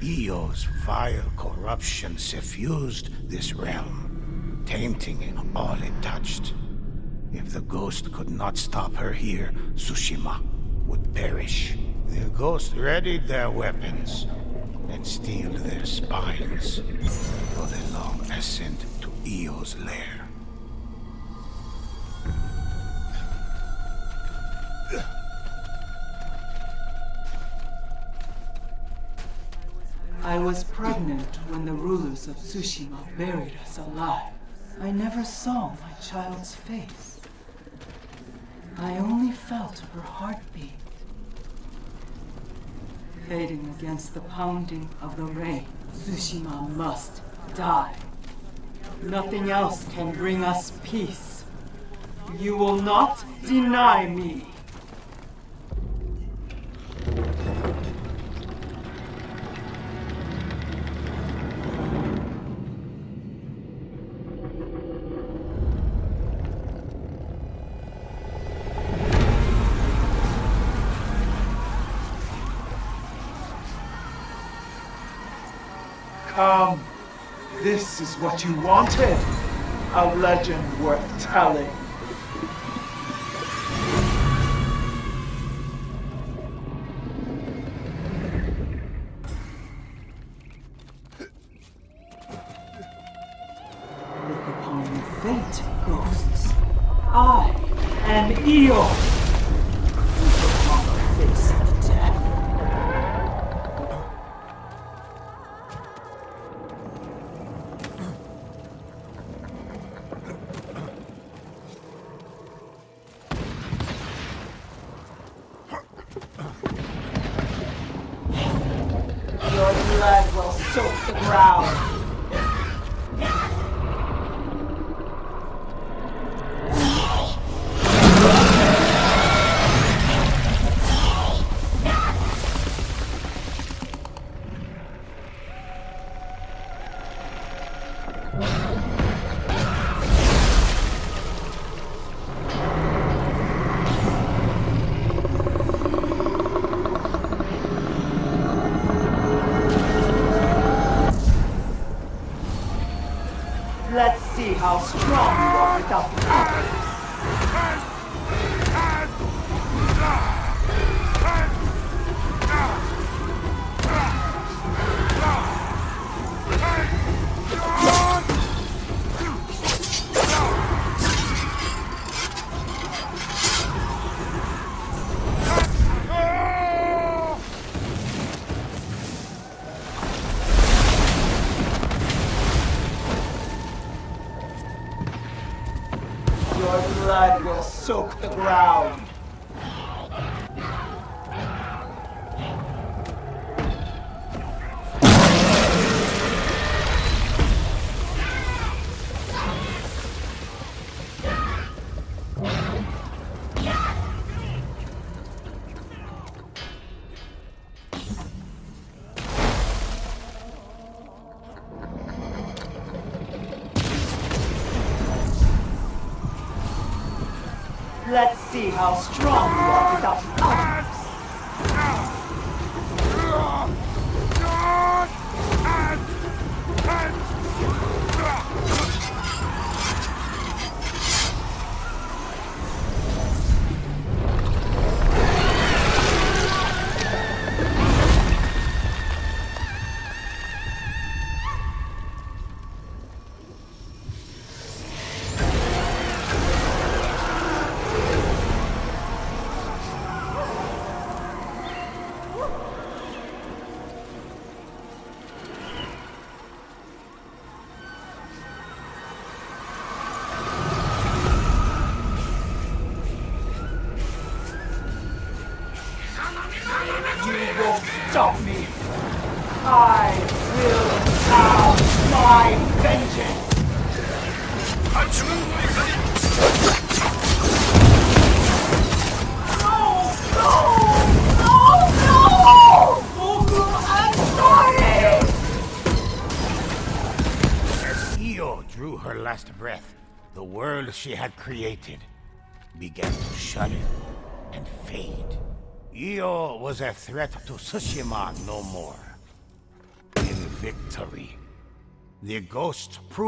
Iyo's vile corruption suffused this realm, tainting all it touched. If the ghost could not stop her here, Tsushima would perish. The ghost readied their weapons and steeled their spines for the long ascent to Iyo's lair. I was pregnant when the rulers of Tsushima buried us alive. I never saw my child's face. I only felt her heartbeat. Fading against the pounding of the rain, Tsushima must die. Nothing else can bring us peace. You will not deny me. Come. This is what you wanted. A legend worth telling. Look upon your fate, ghosts. I am Iyo. Your blood will soak the ground. How strong you are without me. Your blood will soak the ground. Let's see how strong you are without me. You won't stop me. I will have my vengeance. Drew her last breath, the world she had created began to shudder and fade. Iyo was a threat to Tsushima no more. In victory. The ghost proved